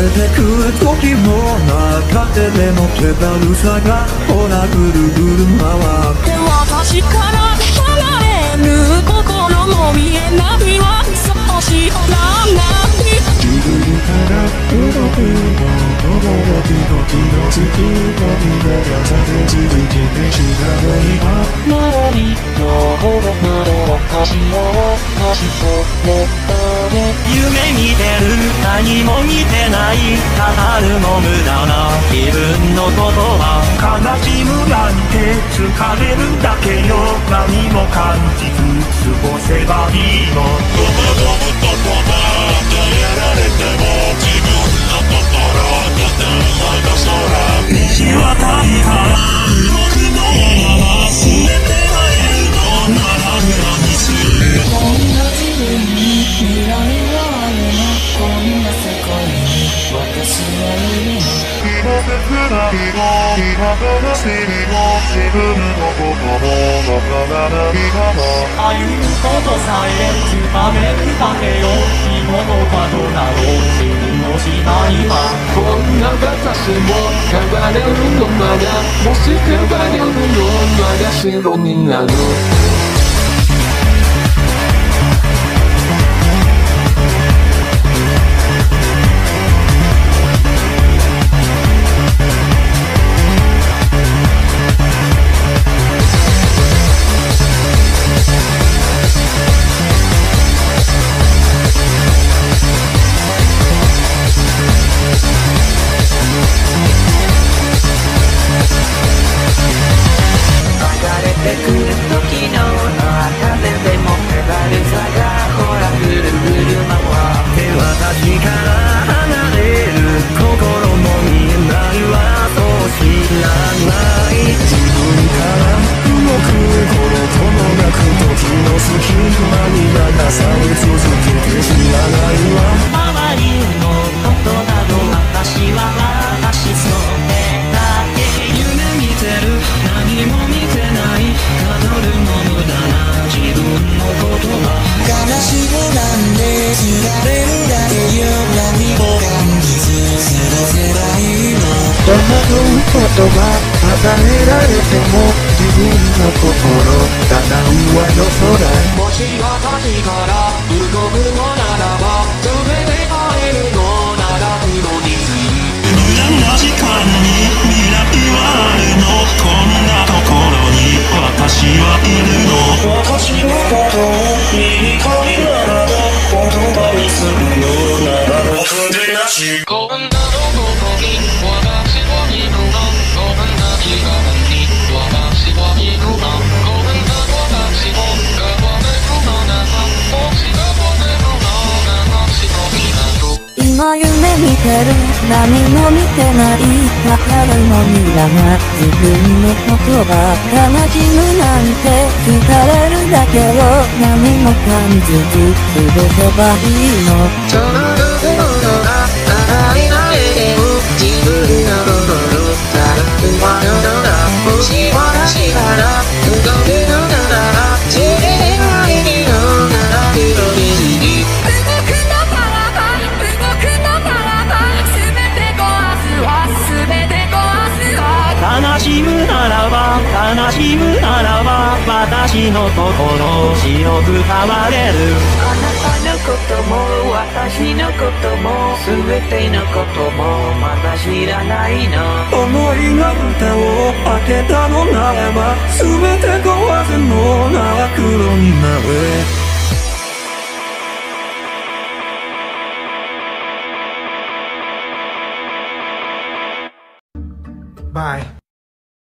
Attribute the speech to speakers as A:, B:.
A: れてくる時も中ででもけたるさがほらぐるぐる回って
B: 私から離れる心も見えないわそうしらない
A: 自分から動く驚き時の月の見がさで続けて知らないわ
B: 周りのほどまで星を私とネットで
C: 夢見てる何も見てない語るの無駄な自分のことは
D: 悲しむなんて疲れるだけよ。何も感じず過ごせばいいの。の今でくらいの今からしりも自分のこともわからないまま
C: 歩むことさえつかめるだけよ日頃かどうだろう知りもしないわ
E: こんな私も変われるのならもし変われるのなら白になる
B: 流れてくる時の中ででもペダルさがほらぐるぐる回って
C: 私から離れる心も見えないわそう知らない
A: 自分から動く頃ともなく時の隙間に流され続けて知らないわ
C: 周りのことなど私は私それことは
A: 与えられても自分の心ただ上の空
E: もし私から動くのならば全て変えるのなら黒にする
D: 無駄な時間に。の
B: 夢見てる。何も見てない。わかるのにだな自分のことが悲しむなんて。疲れるだけよ何も感じず過ごせばいいの。
C: 悲しむならば私の心白く変われる。
B: あなたのことも私のことも全てのこともまだ知らないの。
A: 思いが蓋を開けたのならば全て壊すのなら黒になれ。
F: Bye.